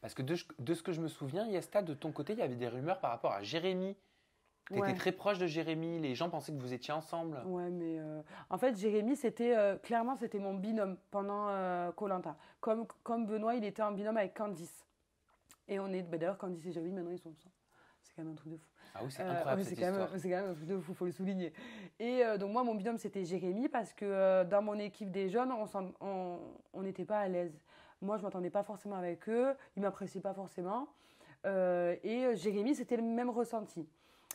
Parce que de, de ce que je me souviens, Yesta, de ton côté, il y avait des rumeurs par rapport à Jérémy. Tu étais Ouais. très proche de Jérémy, les gens pensaient que vous étiez ensemble. Ouais, mais euh, en fait, Jérémy, c'était euh, clairement, c'était mon binôme pendant Colanta. Comme, comme Benoît, il était en binôme avec Candice. Et on est, bah, d'ailleurs, Candice et Jérémy, maintenant, ils sont ensemble. C'est quand même un truc de fou. Ah oui, c'est Euh, incroyable c'est quand, même- quand un truc de fou, faut le souligner. Et euh, donc moi, mon binôme, c'était Jérémy parce que euh, dans mon équipe des jeunes, on s'en- on on n'était pas à l'aise. Moi, je m'entendais pas forcément avec eux, ils m'appréciaient pas forcément. Euh, et euh, Jérémy, c'était le même ressenti.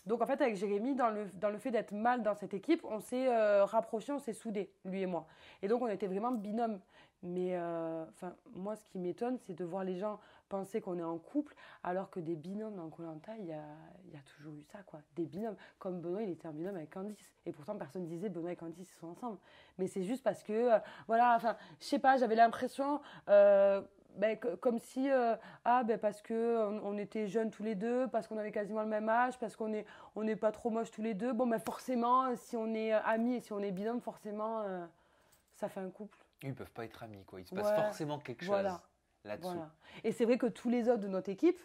Donc en fait, avec Jérémy, dans le, dans le fait d'être mal dans cette équipe, on s'est euh, rapprochés, on s'est soudés, lui et moi. Et donc on était vraiment binôme. Mais euh, enfin, moi, ce qui m'étonne, c'est de voir les gens penser qu'on est en couple, alors que des binômes dans Colanta, il y a, y a toujours eu ça, quoi. Des binômes. Comme Benoît, il était un binôme avec Candice. Et pourtant, personne disait Benoît et Candice, ils sont ensemble. Mais c'est juste parce que, euh, voilà, enfin, je sais pas, j'avais l'impression. Ben, que- comme si, euh, ah, ben parce que on, on était jeunes tous les deux, parce qu'on avait quasiment le même âge, parce qu'on est, on n'est pas trop moches tous les deux. Bon, ben forcément, si on est euh, amis et si on est binôme, forcément, euh, ça fait un couple. Ils peuvent pas être amis, quoi. Il se passe Ouais, forcément quelque chose voilà. Voilà. Et c'est vrai que tous les autres de notre équipe,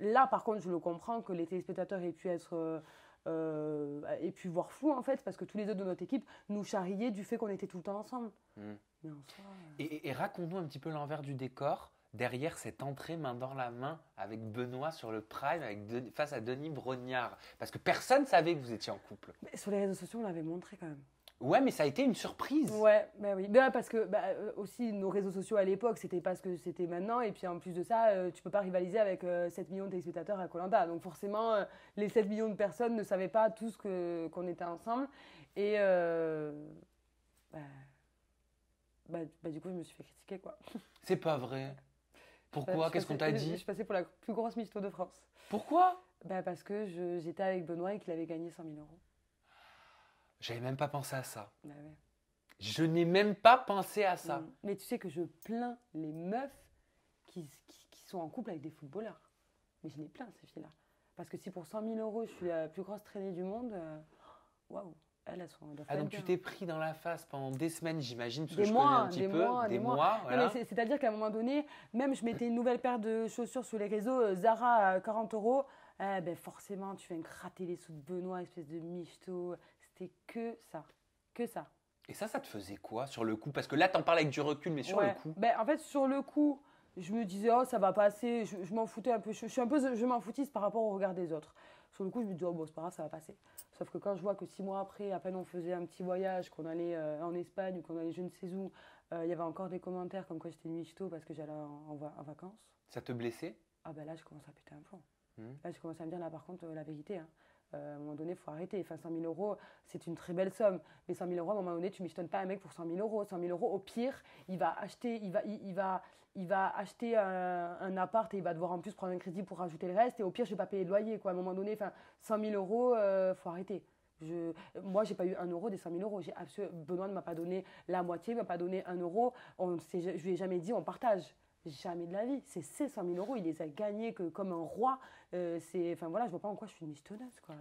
là par contre, je le comprends que les téléspectateurs aient pu être. euh, euh, aient pu voir flou en fait, parce que tous les autres de notre équipe nous charriaient du fait qu'on était tout le temps ensemble. Mm. Mais en soi, euh, Et, et- et raconte-nous un petit peu l'envers du décor, derrière cette entrée main dans la main avec Benoît sur le Prime, avec Denis- face à Denis Brognard. Parce que personne savait que vous étiez en couple. mais sur les réseaux sociaux, on l'avait montré quand même. Ouais, mais ça a été une surprise. Ouais, bah oui. Bah, parce que bah, euh, aussi nos réseaux sociaux à l'époque, c'était pas ce que c'était maintenant. Et puis en plus de ça, euh, tu peux pas rivaliser avec euh, 7 millions de téléspectateurs à Colanta. Donc forcément, euh, les 7 millions de personnes ne savaient pas tous qu'on était ensemble. Et euh, bah, bah, du coup, je me suis fait critiquer quoi. C'est pas vrai. Je Pourquoi suis Qu'est-ce qu'on t'a Je dit suis passée pour la plus grosse mytho de France. Pourquoi Bah, parce que je- j'étais avec Benoît et qu'il avait gagné 100 000 euros. J'avais même pas pensé à ça. Bah ouais. Je n'ai même pas pensé à ça. Mm. Mais tu sais que je plains les meufs qui, qui, qui sont en couple avec des footballeurs. Mais je les plains, ces filles-là. Parce que si pour 100 000 euros, je suis la plus grosse traînée du monde, euh, waouh, elles, elles sont. elles doivent Ah donc tu t'es pris dans la face pendant des semaines, j'imagine, parce que Des je mois, connais un petit des peu, mois, des des mois. mois, voilà. C'est-à-dire qu'à un moment donné, même je mettais une nouvelle paire de chaussures sur les réseaux, euh, Zara à 40 euros, eh ben forcément, tu viens gratter les sous de Benoît, espèce de michto. C'était que ça. Que ça. Et ça, ça te faisait quoi sur le coup? Parce que là, t'en parles avec du recul, mais sur Ouais. le coup. Ben, en fait, sur le coup, je me disais, oh, ça va passer. Je, je m'en foutais un peu. Je, je suis un peu, je m'en foutiste par rapport au regard des autres. Sur le coup, je me dis, oh, bon, c'est pas grave, ça va passer. Sauf que quand je vois que six mois après, à peine on faisait un petit voyage, qu'on allait euh, en Espagne ou qu'on allait je ne sais où, euh, il y avait encore des commentaires comme quoi j'étais une michto parce que j'allais en, en va- en vacances. Ça te blessait? Ah ben là, je commence à péter un plomb. Mhm. Là, je commence à me dire, là, par contre, euh, la vérité, hein, euh, à un moment donné, il faut arrêter. Enfin, 100 000 euros, c'est une très belle somme. Mais 100 000 euros, à un moment donné, tu michetonnes pas un mec pour 100 000 euros. 100 000 euros, au pire, il va acheter, il va, il, il va, il va acheter un, un appart et il va devoir en plus prendre un crédit pour rajouter le reste. Et au pire, je vais pas payer de loyer. Quoi. À un moment donné, enfin, 100 000 euros, euh, faut arrêter. Je, moi, j'ai pas eu un euro des 100 000 euros. Benoît ne m'a pas donné la moitié, il m'a pas donné un euro. On, je lui ai jamais dit on partage. Jamais de la vie. C'est ses 100 000 euros. Il les a gagnés que, comme un roi. Euh, c'est, voilà, je vois pas en quoi je suis une michetonneuse, quoi.